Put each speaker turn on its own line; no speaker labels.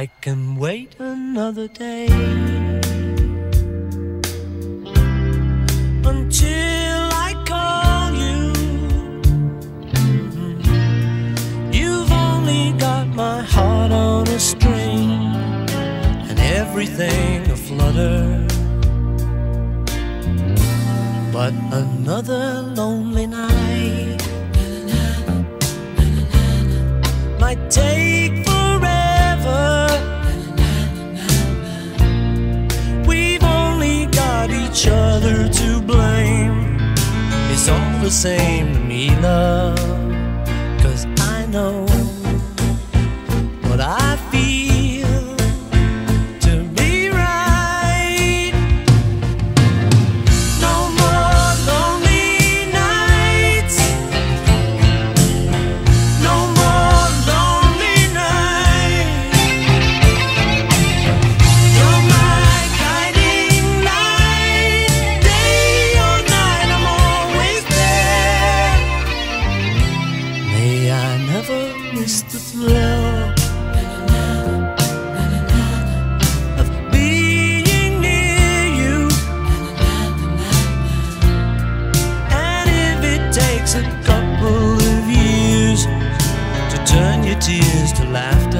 I can wait another day until I call you. Mhm. You've only got my heart on a string and everything aflutter. But another lonely night might take the same to me, love. Never miss the thrill of being near you. And if it takes a couple of years to turn your tears to laughter,